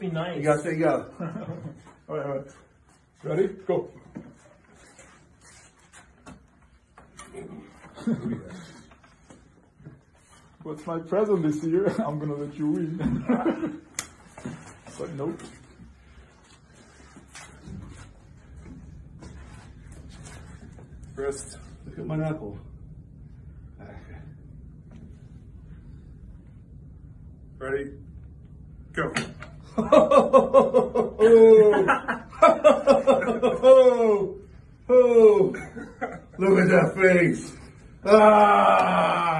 Be nice. You gotta say go. All right, all right. Ready? Go. What's my present this year? I'm gonna let you win. but nope. First, look at my knuckle. Okay. Ready? Go. Oh, look at that face. Ah!